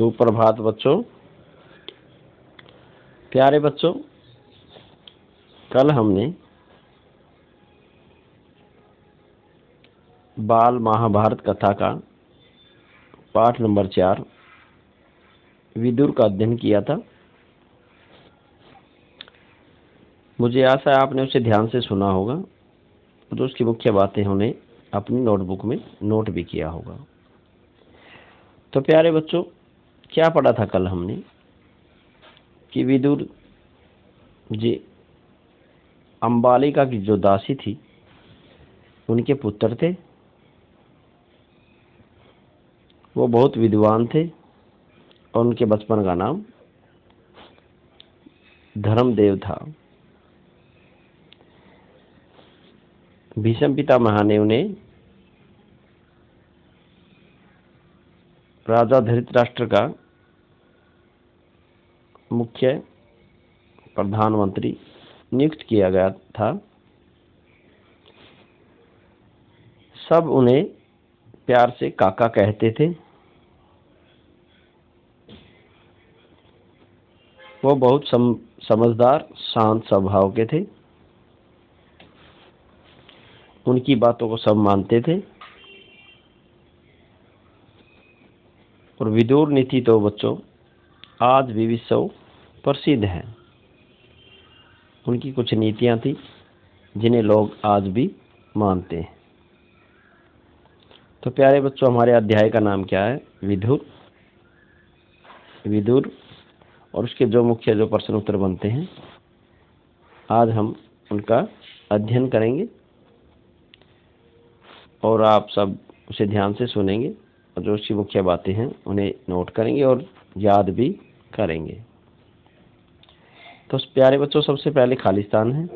सुप्रभात बच्चों। प्यारे बच्चों, कल हमने बाल महाभारत कथा का पाठ नंबर चार, विदुर का अध्ययन किया था। मुझे आशा है आपने उसे ध्यान से सुना होगा। तो उसकी मुख्य बातें उन्हें अपनी नोटबुक में नोट भी किया होगा। तो प्यारे बच्चों क्या पढ़ा था कल हमने? कि विदुर जी अंबालिका की जो दासी थी, उनके पुत्र थे। वो बहुत विद्वान थे और उनके बचपन का नाम धर्मदेव था। भीषम पिता ने राजा धृतराष्ट्र का मुख्य प्रधानमंत्री नियुक्त किया गया था। सब उन्हें प्यार से काका कहते थे। वो बहुत सम, समझदार शांत स्वभाव के थे। उनकी बातों को सब मानते थे। और विदुर नीति तो बच्चों, आज भी विश्व प्रसिद्ध है। उनकी कुछ नीतियाँ थी, जिन्हें लोग आज भी मानते हैं। तो प्यारे बच्चों, हमारे अध्याय का नाम क्या है? विधुर विदुर और उसके जो मुख्य, जो प्रश्न उत्तर बनते हैं, आज हम उनका अध्ययन करेंगे और आप सब उसे ध्यान से सुनेंगे। जो उसकी मुख्य बातें हैं, उन्हें नोट करेंगे और याद भी करेंगे। तो प्यारे बच्चों, सबसे पहले खालिस्तान है।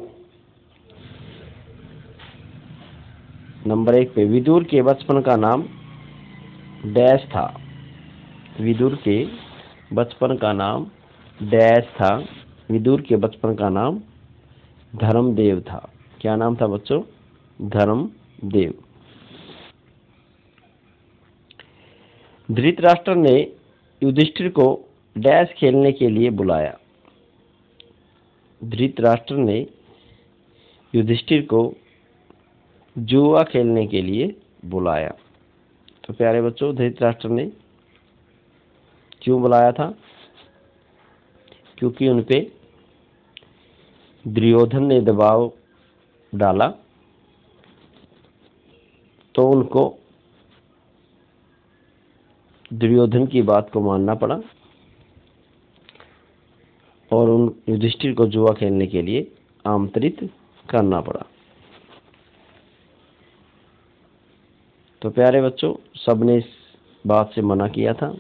नंबर एक पे, विदुर के बचपन का नाम डैश था। विदुर के बचपन का नाम डैश था। विदुर के बचपन का नाम धर्मदेव था। क्या नाम था बच्चों? धर्मदेव। धृतराष्ट्र ने युधिष्ठिर को डैश खेलने के लिए बुलाया। धृतराष्ट्र ने युधिष्ठिर को जुआ खेलने के लिए बुलाया। तो प्यारे बच्चों, धृतराष्ट्र ने क्यों बुलाया था? क्योंकि उन पे दुर्योधन ने दबाव डाला तो उनको दुर्योधन की बात को मानना पड़ा और उन युधिष्ठिर को जुआ खेलने के लिए आमंत्रित करना पड़ा। तो प्यारे बच्चों, सबने इस बात से मना किया था।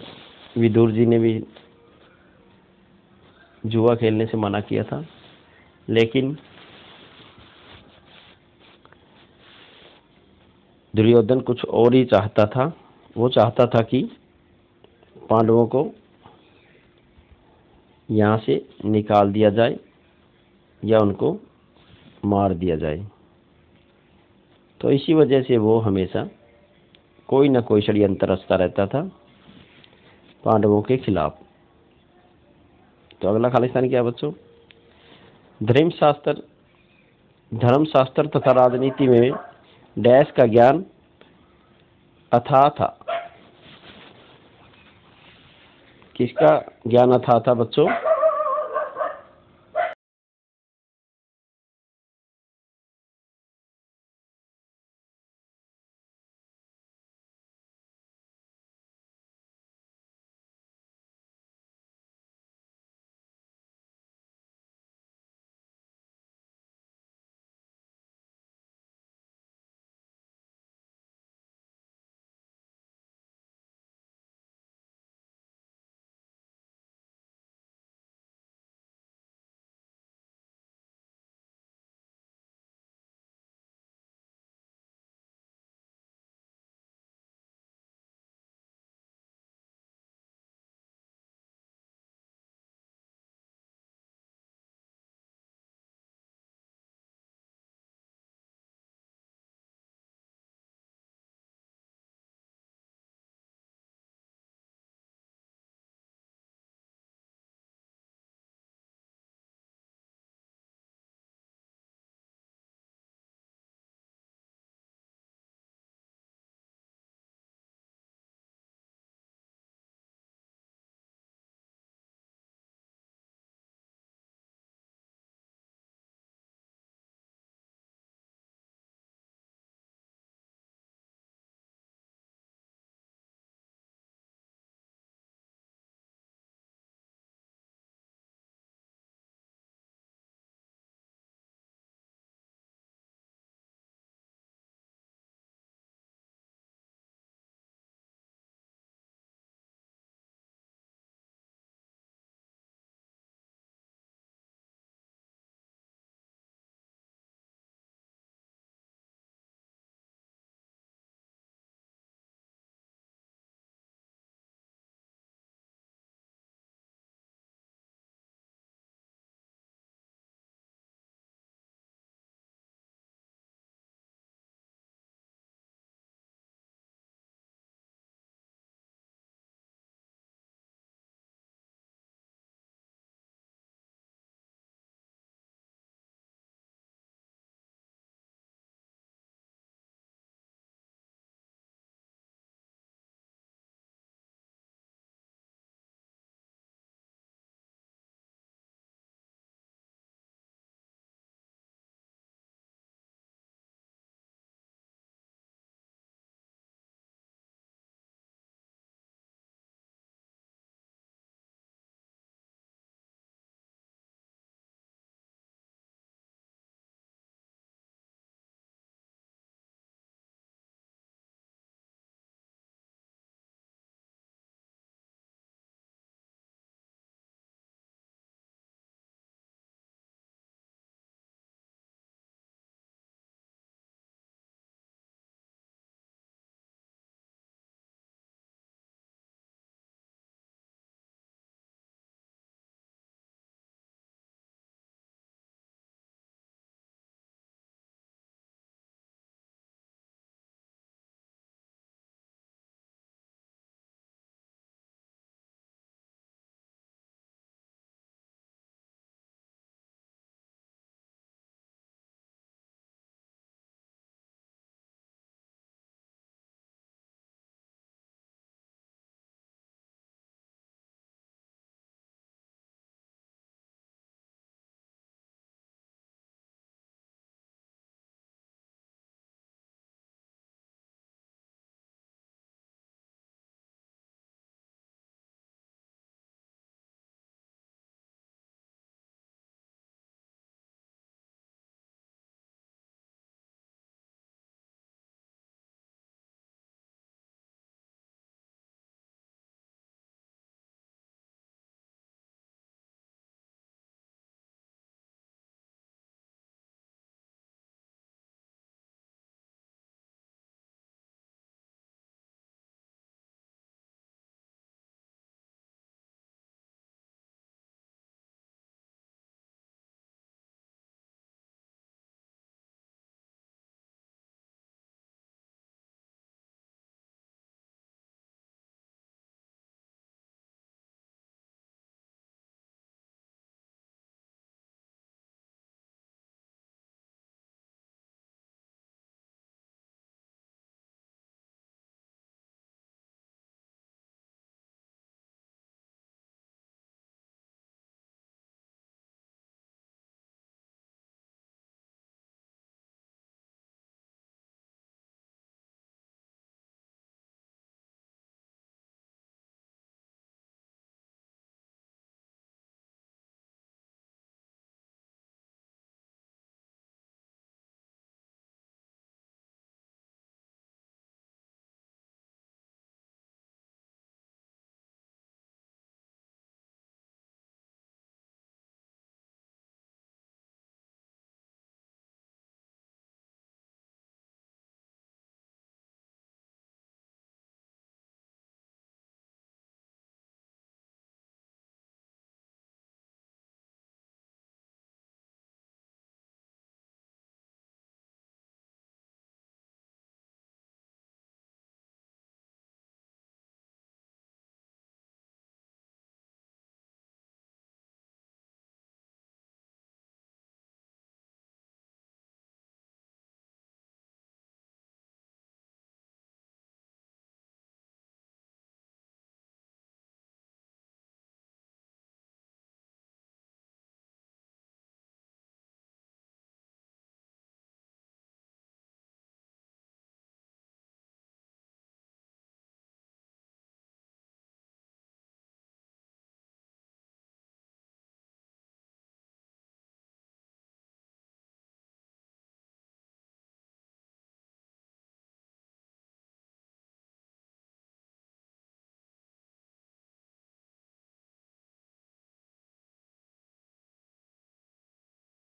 विदुर जी ने भी जुआ खेलने से मना किया था। लेकिन दुर्योधन कुछ और ही चाहता था। वो चाहता था कि पांडवों को यहाँ से निकाल दिया जाए या उनको मार दिया जाए। तो इसी वजह से वो हमेशा कोई ना कोई षड्यंत्र रचता रहता था पांडवों के खिलाफ। तो अगला खालिस्तान क्या बच्चों? धर्मशास्त्र धर्मशास्त्र तथा राजनीति में डैश का ज्ञान अथा था। किसका ज्ञान अथाह था बच्चों?